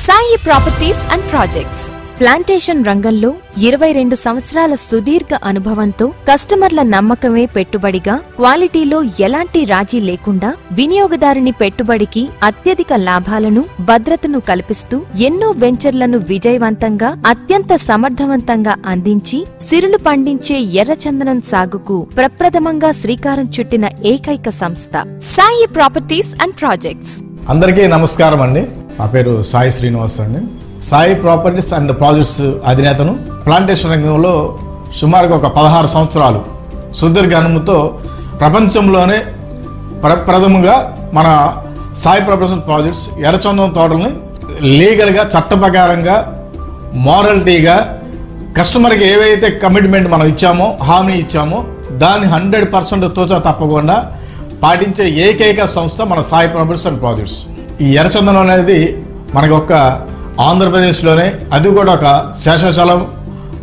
Sai properties and projects plantation రంగంలో ఇరవై రెండు సంవత్సరాల సుదీర్ఘ అనుభవంతో కస్టమర్ల నమ్మకమే పెట్టుబడిగా క్వాలిటీలో ఎలాంటి రాజీ లేకుండా వినియోగదారుని పెట్టుబడికి అత్యధిక లాభాలను భద్రతను కల్పిస్తూ ఎన్నో వెంచర్లను విజయవంతంగా అత్యంత సమర్థవంతంగా అందించి సిరులు పండించే ఎర్రచందనం సాగుకు ప్రప్రథమంగా శ్రీకారం చుట్టిన ఏకైక సంస్థ సాయి ప్రాపర్టీస్ అండ్ ప్రాజెక్ట్స్. అందరికీ నమస్కారం అండి. నా పేరు సాయి శ్రీనివాస్ అండి. సాయి ప్రాపర్టీస్ అండ్ ప్రాజెక్ట్స్ అధినేతను ప్లాంటేషన్ రంగంలో సుమారుగా ఒక పదహారు సంవత్సరాలు సుదీర్ఘ అనుమతితో ప్రపంచంలోనే ప్రప్రథముగా మన సాయి ప్రాపర్టీస్ ప్రాజెక్ట్స్ ఎర్రచందనం తోటల్ని లీగల్గా చట్టప్రకారంగా మారల్టీగా కస్టమర్కి ఏవైతే కమిట్మెంట్ మనం ఇచ్చామో హామీ ఇచ్చామో దాన్ని హండ్రెడ్ పర్సెంట్ తోచా తప్పకుండా పాటించే ఏకైక సంస్థ మన సాయి ప్రాపర్టీస్ అండ్ ప్రాజెక్ట్స్. ఈ ఎర్రచందనం అనేది మనకొక ఆంధ్రప్రదేశ్లోనే అది కూడా ఒక శేషాచలం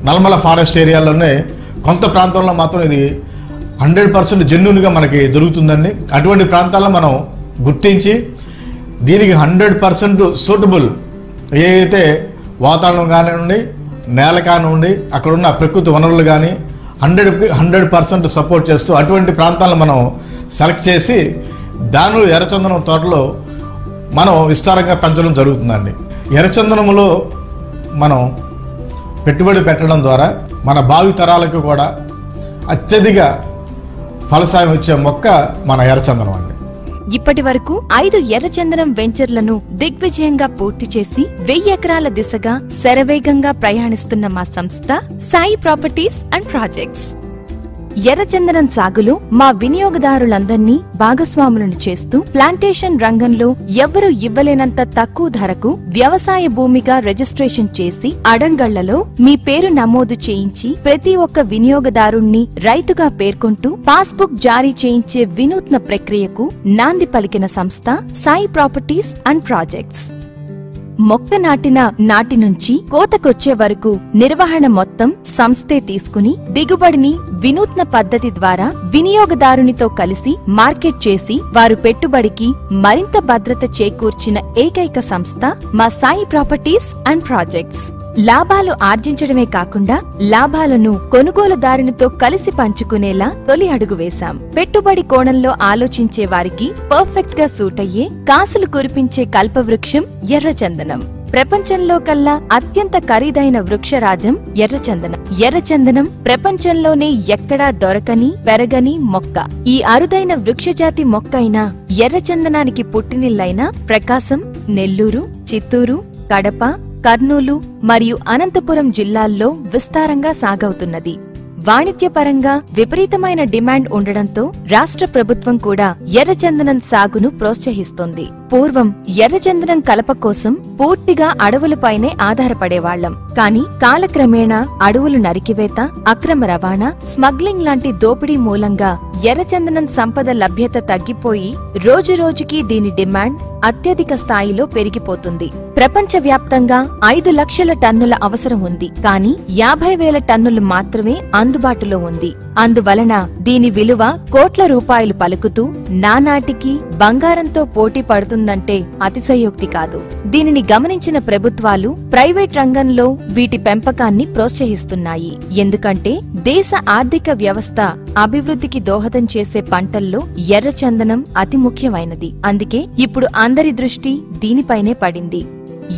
నల్మల ఫారెస్ట్ ఏరియాలోనే కొంత ప్రాంతంలో మాత్రం ఇది హండ్రెడ్ పర్సెంట్ జెన్యున్గా మనకి దొరుకుతుందండి. అటువంటి ప్రాంతాల్లో మనం గుర్తించి దీనికి హండ్రెడ్ పర్సెంట్ సూటబుల్ ఏదైతే వాతావరణం కానివ్వండి నేల కానివ్వండి అక్కడున్న ప్రకృతి వనరులు కానీ హండ్రెడ్ హండ్రెడ్ పర్సెంట్ సపోర్ట్ చేస్తూ అటువంటి ప్రాంతాలను మనం సెలెక్ట్ చేసి దానిలో ఎర్రచందనం తోటలో మనం విస్తారంగా పెంచడం జరుగుతుందండి. ఎర్రచందనములో మనం పెట్టుబడి పెట్టడం ద్వారా మన భావి తరాలకు కూడా అత్యధిక ఫలసాయం వచ్చే మొక్క మన ఎర్రచందనం అండి. ఇప్పటి వరకు ఐదు ఎర్రచందనం వెంచర్లను దిగ్విజయంగా పూర్తి చేసి వెయ్యి ఎకరాల దిశగా శరవేగంగా ప్రయాణిస్తున్న మా సంస్థ సాయి ప్రాపర్టీస్ అండ్ ప్రాజెక్ట్స్. ఎర్రచందనం సాగులో మా వినియోగదారులందర్నీ భాగస్వాములను చేస్తూ ప్లాంటేషన్ రంగంలో ఎవ్వరూ ఇవ్వలేనంత తక్కువ ధరకు వ్యవసాయ భూమిగా రిజిస్ట్రేషన్ చేసి అడంగళ్ళలో మీ పేరు నమోదు చేయించి ప్రతి ఒక్క వినియోగదారుణ్ణి రైతుగా పేర్కొంటూ పాస్బుక్ జారీ చేయించే వినూత్న ప్రక్రియకు నాంది పలికిన సంస్థ సాయి ప్రాపర్టీస్ అండ్ ప్రాజెక్ట్స్. మొక్క నాటిన నాటి నుంచి కోతకొచ్చే వరకు నిర్వహణ మొత్తం సంస్థే తీసుకుని దిగుబడిని వినూత్న పద్ధతి ద్వారా వినియోగదారునితో కలిసి మార్కెట్ చేసి వారు పెట్టుబడికి మరింత భద్రత చేకూర్చిన ఏకైక సంస్థ మా సాయి ప్రాపర్టీస్ అండ్ ప్రాజెక్ట్స్. లాభాలు ఆర్జించడమే కాకుండా లాభాలను కొనుగోలుదారునితో కలిసి పంచుకునేలా తొలి అడుగు వేశాం. పెట్టుబడి కోణంలో ఆలోచించే వారికి పర్ఫెక్ట్గా సూట్ అయ్యే కాసులు కురిపించే కల్పవృక్షం ఎర్రచందనం. ప్రపంచంలో కల్లా అత్యంత ఖరీదైన వృక్షరాజం ఎర్రచందనం. ఎర్రచందనం ప్రపంచంలోనే ఎక్కడా దొరకని పెరగని మొక్క. ఈ అరుదైన వృక్షజాతి మొక్క అయిన ఎర్రచందనానికి పుట్టినిల్లైన ప్రకాశం నెల్లూరు చిత్తూరు కడప కర్నూలు మరియు అనంతపురం జిల్లాల్లో విస్తారంగా సాగవుతున్నది. వాణిజ్యపరంగా విపరీతమైన డిమాండ్ ఉండడంతో రాష్ట్ర ప్రభుత్వం కూడా ఎర్రచందనం సాగును ప్రోత్సహిస్తోంది. పూర్వం ఎర్రచందనం కలప కోసం పూర్తిగా అడవులపైనే ఆధారపడేవాళ్ళం కానీ కాలక్రమేణా అడవులు నరికివేత అక్రమ రవాణా స్మగ్లింగ్ లాంటి దోపిడీ మూలంగా ఎర్రచందనం సంపద లభ్యత తగ్గిపోయి రోజురోజుకి దీని డిమాండ్ అత్యధిక స్థాయిలో పెరిగిపోతుంది. ప్రపంచవ్యాప్తంగా ఐదు లక్షల టన్నుల అవసరం ఉంది. కానీ యాభై వేల టన్నులు మాత్రమే అందుబాటులో ఉంది. అందువలన దీని విలువ కోట్ల రూపాయలు పలుకుతూ నానాటికి బంగారంతో పోటీ పడుతుందంటే అతిశయోక్తి కాదు. దీనిని గమనించిన ప్రభుత్వాలు ప్రైవేట్ రంగంలో వీటి పెంపకాన్ని ప్రోత్సహిస్తున్నాయి. ఎందుకంటే దేశ ఆర్థిక వ్యవస్థ అభివృద్ధికి దోహదం చేసే పంటల్లో ఎర్రచందనం అతి ముఖ్యమైనది. అందుకే ఇప్పుడు అందరి దృష్టి దీనిపైనే పడింది.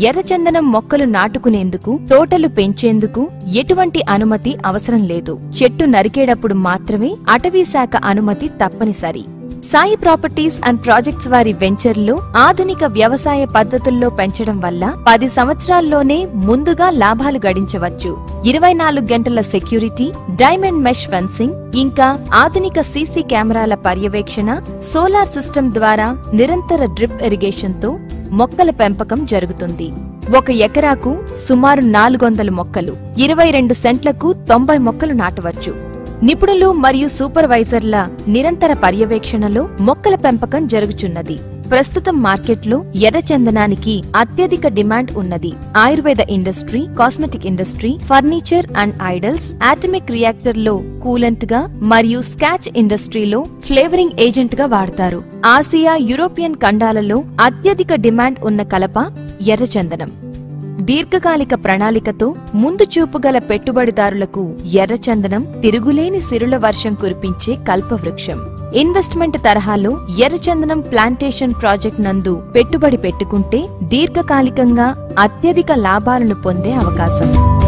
ఎర్రచందనం మొక్కలు నాటుకునేందుకు తోటలు పెంచేందుకు ఎటువంటి అనుమతి అవసరం లేదు. చెట్టు నరికేటప్పుడు మాత్రమే అటవీశాఖ అనుమతి తప్పనిసరి. సాయి ప్రాపర్టీస్ అండ్ ప్రాజెక్ట్స్ వారి వెంచర్లో ఆధునిక వ్యవసాయ పద్ధతుల్లో పెంచడం వల్ల పది సంవత్సరాల్లోనే ముందుగా లాభాలు గడించవచ్చు. ఇరవై నాలుగు గంటల సెక్యూరిటీ డైమండ్ మెష్ ఫెన్సింగ్ ఇంకా ఆధునిక సీసీ కెమెరాల పర్యవేక్షణ సోలార్ సిస్టమ్ ద్వారా నిరంతర డ్రిప్ ఇరిగేషన్తో మొక్కల పెంపకం జరుగుతుంది. ఒక ఎకరాకు సుమారు నాలుగు వందల మొక్కలు ఇరవై రెండు సెంట్లకు తొంభై మొక్కలు నాటవచ్చు. నిపుణులు మరియు సూపర్వైజర్ల నిరంతర పర్యవేక్షణలో మొక్కల పెంపకం జరుగుచున్నది. ప్రస్తుతం మార్కెట్లో ఎర్రచందనానికి అత్యధిక డిమాండ్ ఉన్నది. Ayurveda industry cosmetic industry furniture and idols atomic రియాక్టర్లో కూలెంట్గా గా మరియు స్కాచ్ ఇండస్ట్రీలో ఫ్లేవరింగ్ ఏజెంట్గా వాడతారు. ఆసియా యూరోపియన్ ఖండాలలో అత్యధిక డిమాండ్ ఉన్న కలప ఎర్రచందనం దీర్ఘకాలిక ప్రణాళికతో ముందు చూపుగల పెట్టుబడిదారులకు ఎర్రచందనం తిరుగులేని సిరుల వర్షం కురిపించే కల్పవృక్షం. ఇన్వెస్ట్మెంట్ తరహాలో ఎర్రచందనం ప్లాంటేషన్ ప్రాజెక్ట్ నందు పెట్టుబడి పెట్టుకుంటే దీర్ఘకాలికంగా అత్యధిక లాభాలను పొందే అవకాశం.